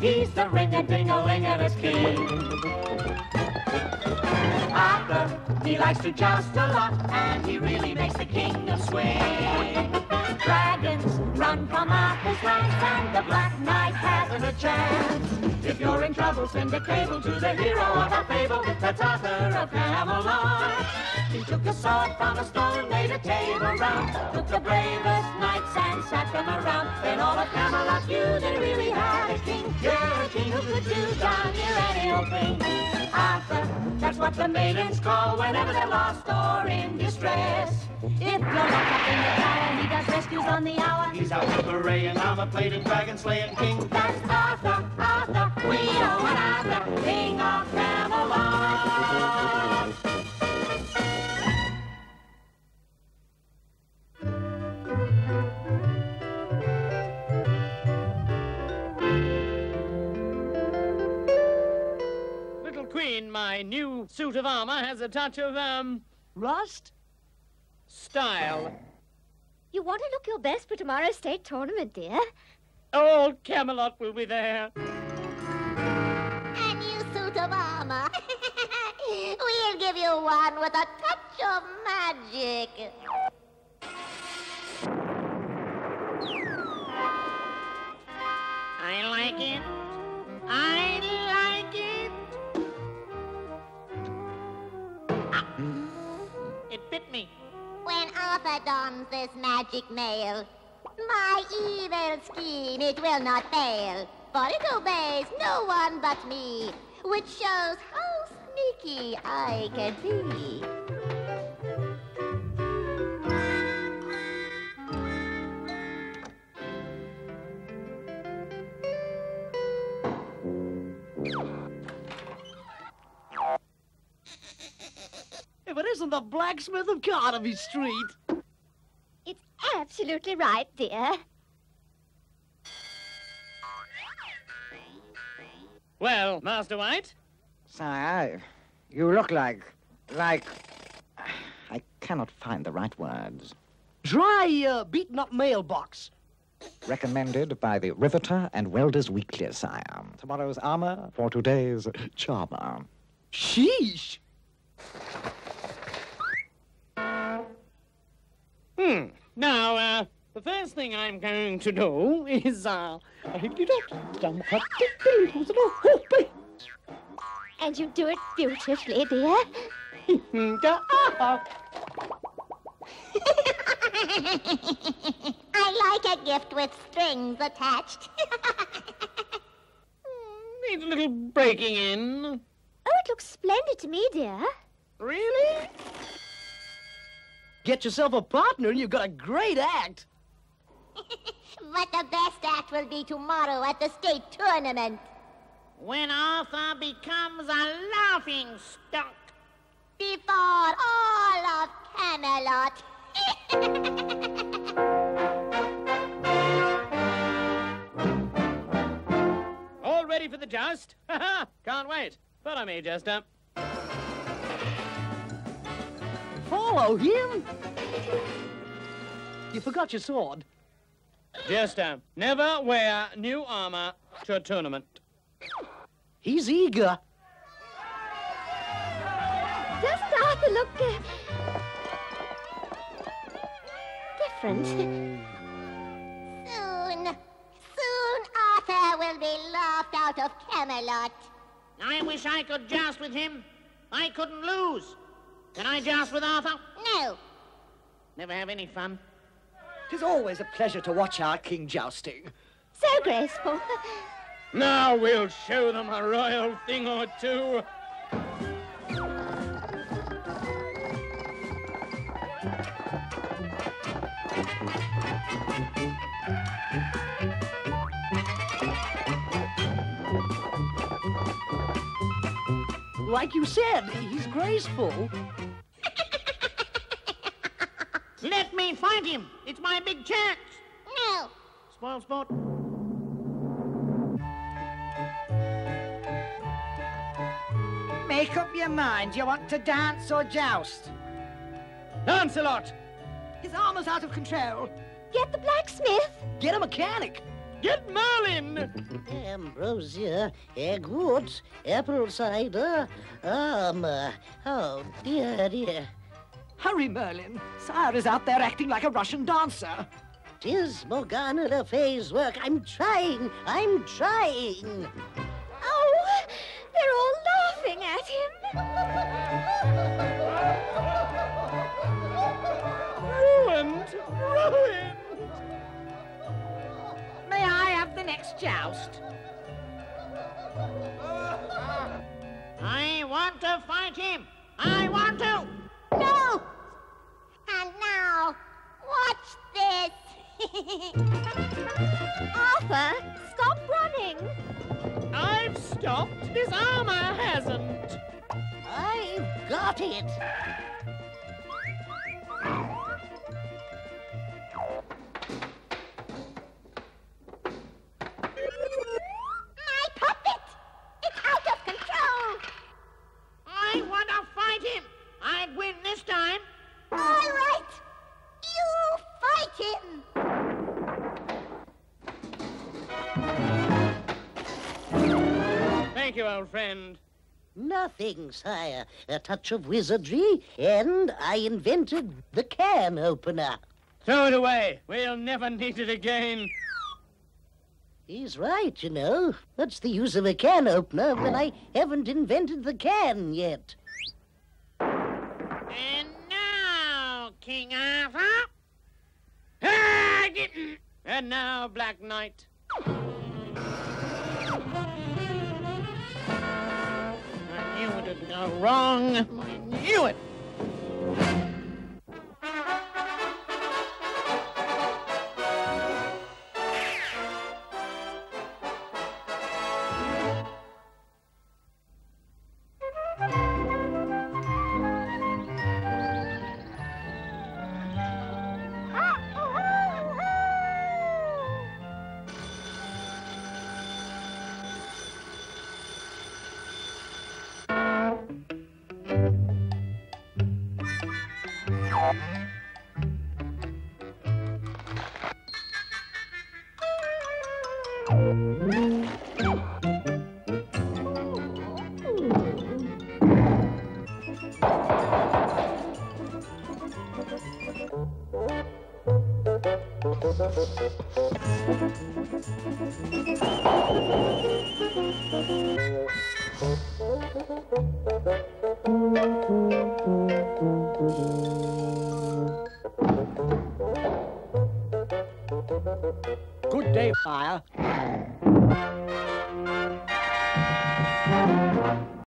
He's the ring-a-ding-a-ling-a-ling king. Arthur, he likes to joust a lot, and he really makes the kingdom swing. Dragons run from Arthur's ranks, and the Black Knight hasn't a chance. If you're in trouble, send a cable to the hero of a fable, that's Arthur of Camelot. Took a sword from a stone, made a table round, took the bravest knights and sat them around. Then all of Camelot knew they really had a king. You're a king who could do darn near any old thing. Arthur, that's what the maidens call whenever they're lost or in distress. If you're locked up in the tower, he does rescues on the hour. He's out with array and armor plated dragon slaying king. That's Arthur, Arthur, we know an Arthur, king of Camelot. My new suit of armor has a touch of, um, rust? Style. You want to look your best for tomorrow's state tournament, dear. Old Camelot will be there. A new suit of armor. we'll give you one with a touch of magic. Arthur dons this magic mail, my evil scheme it will not fail, for it obeys no one but me, which shows how sneaky I can be. If it isn't the blacksmith of Carnaby Street. It's absolutely right, dear. Well, Master White? Sire, you look like. like. I cannot find the right words. Dry, uh, beaten up mailbox. Recommended by the Riveter and Welders Weekly, sire. Tomorrow's armor for today's charmer. Sheesh. Hmm. Now, uh, the first thing I'm going to do is, uh, And you do it beautifully, dear. I like a gift with strings attached. Needs a little breaking in. Oh, it looks splendid to me, dear. Really? Get yourself a partner and you've got a great act. but the best act will be tomorrow at the state tournament. When Arthur becomes a laughing stock. Before all of Camelot. All ready for the joust? Ha ha! Can't wait. Follow me, Jester. Follow him? You forgot your sword. Jester, never wear new armor to a tournament. He's eager. Does Arthur look uh, different? Soon, soon Arthur will be laughed out of Camelot. I wish I could joust with him. I couldn't lose. Can I joust with Arthur? No. Never have any fun. Tis always a pleasure to watch our king jousting. So graceful. Now we'll show them a royal thing or two. Like you said, he's graceful. Me find him. It's my big chance. No. Spoil sport. Make up your mind. You want to dance or joust? Lancelot! His armor's out of control. Get the blacksmith. Get a mechanic. Get Merlin! Ambrosia, egg apple cider, armor. Oh, dear, dear. Hurry, Merlin. Sire is out there acting like a Russian dancer. Tis Morgana Le Fay's work. I'm trying. I'm trying. Oh, they're all laughing at him. Ruined! Ruined! May I have the next joust? I want to fight him. I want to. No! And now, watch this. Arthur, stop running. I've stopped. His armor hasn't. I've got it. Thank you, old friend. Nothing, sire. A touch of wizardry, and I invented the can opener. Throw it away. We'll never need it again. He's right, you know. What's the use of a can opener when I haven't invented the can yet? And now, King Arthur. Ah, I didn't. And now, Black Knight. It'd wrong. I knew it. Good day, Fire.